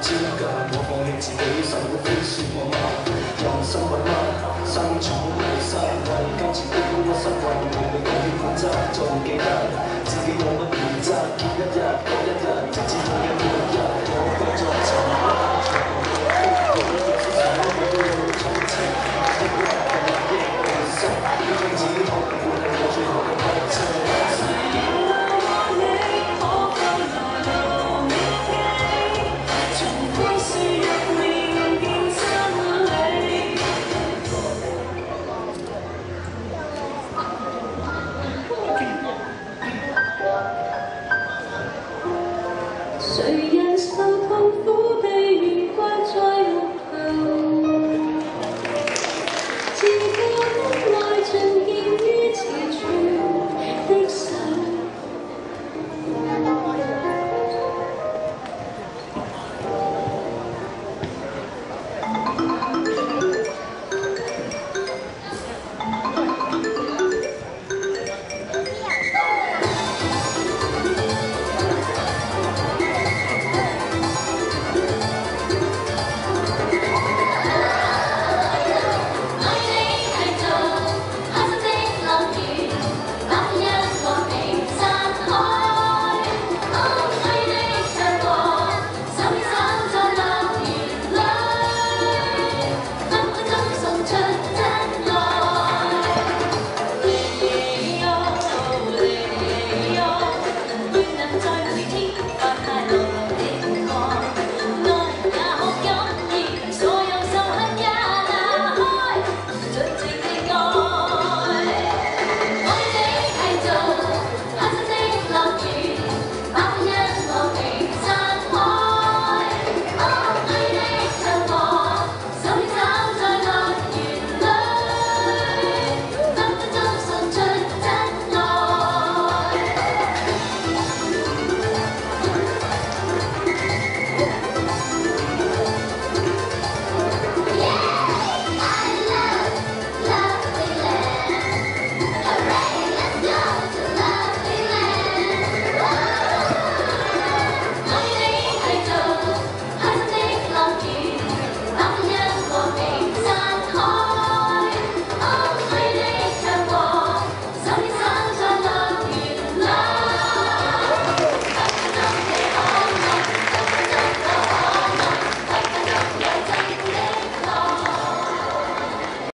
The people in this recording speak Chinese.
之间，我放弃自己，神的飞说吗？人生漫漫，生闯失？畏，坚持的屈不屈，面对改验准则，做己得自己有乜原则？一日过一日，日子再一